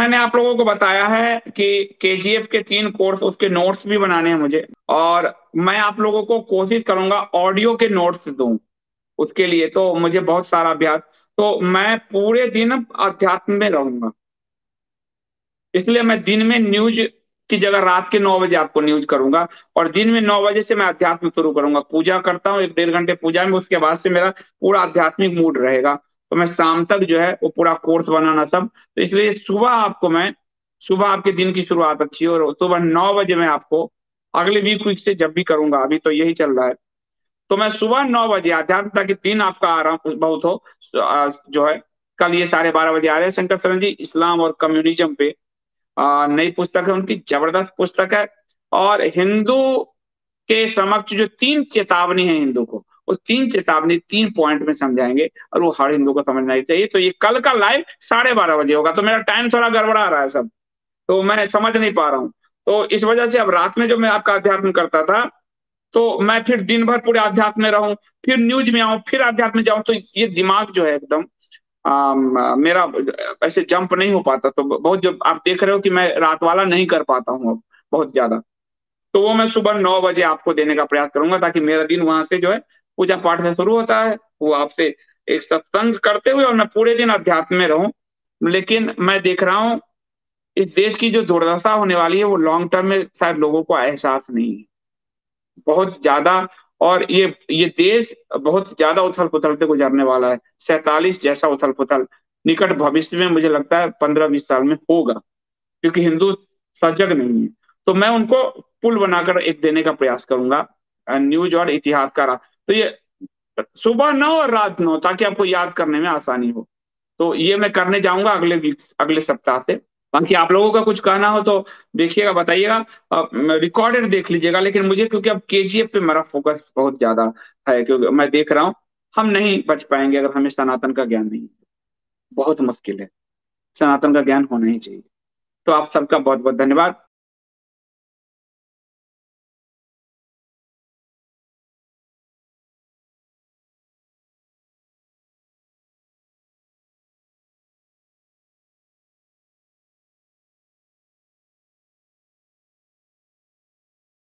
मैंने आप लोगों को बताया है कि केजीएफ के तीन कोर्स उसके नोट्स भी बनाने हैं मुझे। और मैं आप लोगों को कोशिश करूँगा ऑडियो के नोट्स दूँ उसके लिए तो मुझे बहुत सारा अभ्यास। तो मैं पूरे दिन अध्यात्म में रहूँगा। इसलिए मैं दिन में न्यूज़ की जगह रात के नौ बजे आपको न्यूज़ करूँगा और दिन में नौ बजे से मैं अध्यात्म शुरू करूँगा। पूजा करता हूँ, एक डेढ़ घंटे पूजा में, उसके बाद से मेरा पूरा आध्यात्मिक मूड रहेगा। तो मैं शाम तक जो है वो पूरा कोर्स बनाना सब तो इसलिए सुबह आपको मैं, सुबह आपके दिन की शुरुआत अच्छी हो और सुबह नौ बजे मैं आपको अगले वीक वीक से जब भी करूँगा, अभी तो यही चल रहा है। तो मैं सुबह नौ बजे अध्यात्म ताकि दिन आपका आराम बहुत हो जो है, कल ये साढ़े बारह बजे आ रहे हैं शंकर शरण जी, इस्लाम और कम्युनिज्म पे। नई पुस्तक है उनकी, ज़बरदस्त पुस्तक है। और हिंदू के समक्ष जो तीन चेतावनी है हिंदू को वो तीन चेतावनी, तीन पॉइंट में समझाएँगे और वो हर हिंदू को समझना ही चाहिए। तो ये कल का लाइव साढ़े बारह बजे होगा। तो मेरा टाइम थोड़ा गड़बड़ा रहा है सब। तो मैं समझ नहीं पा रहा हूँ। तो इस वजह से अब रात में जो मैं आपका अध्यात्म करता था तो मैं फिर दिन भर पूरे अध्यात्म में रहूँ, फिर न्यूज़ में आऊँ, फिर अध्यात्म में जाऊँ तो ये दिमाग जो है एकदम मेरा ऐसे जंप नहीं हो पाता। तो बहुत जब आप देख रहे हो कि मैं रात वाला नहीं कर पाता हूँ अब बहुत ज़्यादा। तो वो मैं सुबह नौ बजे आपको देने का प्रयास करूँगा ताकि मेरा दिन वहाँ से जो है पूजा पाठ से शुरू होता है, वो आपसे एक सत्संग करते हुए और मैं पूरे दिन अध्यात्म में रहूँ। लेकिन मैं देख रहा हूँ, इस देश की जो दुर्दशा होने वाली है, वो लॉन्ग टर्म में शायद लोगों को एहसास नहीं है। बहुत ज़्यादा, और ये ये देश बहुत ज़्यादा उथल पुथल से गुजरने वाला है। सैतालीस जैसा उथल पुथल निकट भविष्य में मुझे लगता है पंद्रह बीस साल में होगा, क्योंकि हिंदू सजग नहीं है। तो मैं उनको पुल बनाकर एक देने का प्रयास करूँगा। न्यूज़ और इतिहास का तो ये, सुबह नौ और रात नौ, ताकि आपको याद करने में आसानी हो। तो ये मैं करने जाऊँगा अगले अगले सप्ताह से। बाकी आप लोगों का कुछ कहना हो तो देखिएगा, बताइएगा। रिकॉर्डेड देख लीजिएगा, लेकिन मुझे, क्योंकि अब के पे मेरा फोकस बहुत ज़्यादा है, क्योंकि मैं देख रहा हूँ, हम नहीं बच पाएँगे अगर हमें सनातन का ज्ञान नहीं बहुत मुश्किल है। सनातन का ज्ञान होना ही चाहिए। तो आप सबका बहुत बहुत धन्यवाद।